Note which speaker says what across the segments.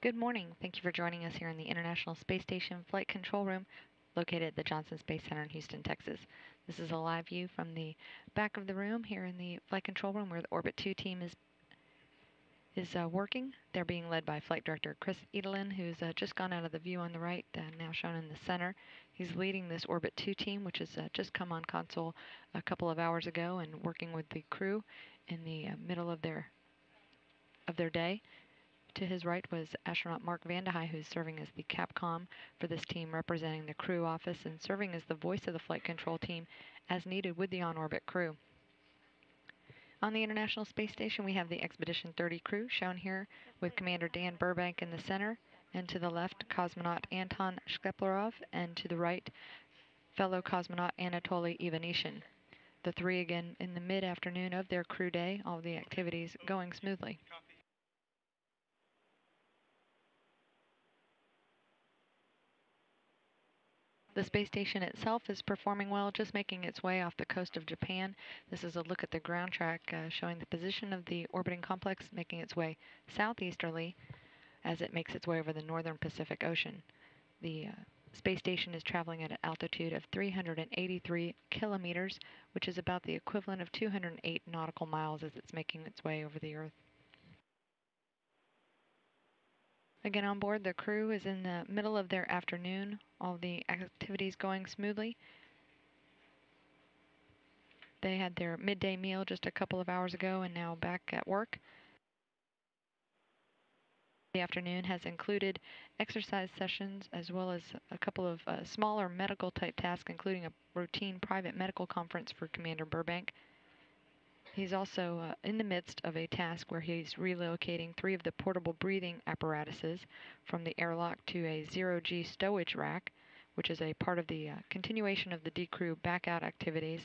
Speaker 1: Good morning. Thank you for joining us here in the International Space Station Flight Control Room located at the Johnson Space Center in Houston, Texas. This is a live view from the back of the room here in the Flight Control Room where the Orbit 2 team is is uh, working. They're being led by Flight Director Chris Edelen, who's uh, just gone out of the view on the right, uh, now shown in the center. He's leading this Orbit 2 team, which has uh, just come on console a couple of hours ago and working with the crew in the uh, middle of their of their day. To his right was astronaut Mark Vande Hei, who's serving as the Capcom for this team, representing the crew office and serving as the voice of the flight control team as needed with the on-orbit crew. On the International Space Station, we have the Expedition 30 crew shown here with Commander Dan Burbank in the center, and to the left, cosmonaut Anton Shkaplerov, and to the right, fellow cosmonaut Anatoly Ivanishin. The three again in the mid-afternoon of their crew day, all the activities going smoothly. The space station itself is performing well, just making its way off the coast of Japan. This is a look at the ground track uh, showing the position of the orbiting complex making its way southeasterly as it makes its way over the northern Pacific Ocean. The uh, space station is traveling at an altitude of 383 kilometers, which is about the equivalent of 208 nautical miles as it's making its way over the Earth. Again, on board, the crew is in the middle of their afternoon, all the activities going smoothly. They had their midday meal just a couple of hours ago and now back at work. The afternoon has included exercise sessions as well as a couple of uh, smaller medical type tasks, including a routine private medical conference for Commander Burbank. He's also uh, in the midst of a task where he's relocating three of the portable breathing apparatuses from the airlock to a zero-G stowage rack, which is a part of the uh, continuation of the decrew back-out activities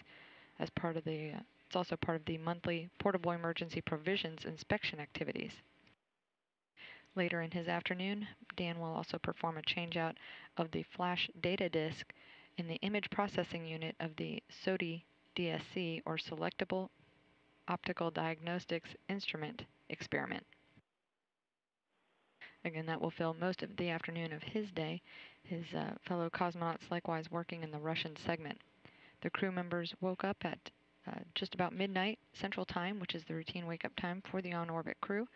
Speaker 1: as part of the, uh, it's also part of the monthly portable emergency provisions inspection activities. Later in his afternoon, Dan will also perform a changeout of the flash data disk in the image processing unit of the SODI DSC, or Selectable optical diagnostics instrument experiment. Again, that will fill most of the afternoon of his day, his uh, fellow cosmonauts likewise working in the Russian segment. The crew members woke up at uh, just about midnight Central Time, which is the routine wake up time for the on orbit crew.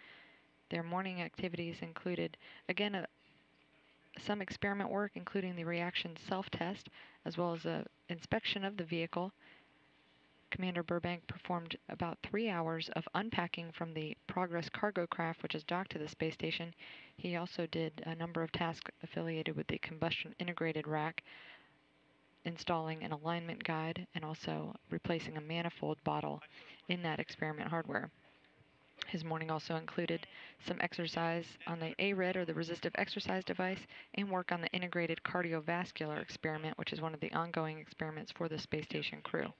Speaker 1: Their morning activities included, again, a, some experiment work, including the reaction self test, as well as an inspection of the vehicle Commander Burbank performed about three hours of unpacking from the Progress cargo craft, which is docked to the space station. He also did a number of tasks affiliated with the combustion integrated rack, installing an alignment guide, and also replacing a manifold bottle in that experiment hardware. His morning also included some exercise on the ARED or the resistive exercise device and work on the integrated cardiovascular experiment, which is one of the ongoing experiments for the space station crew.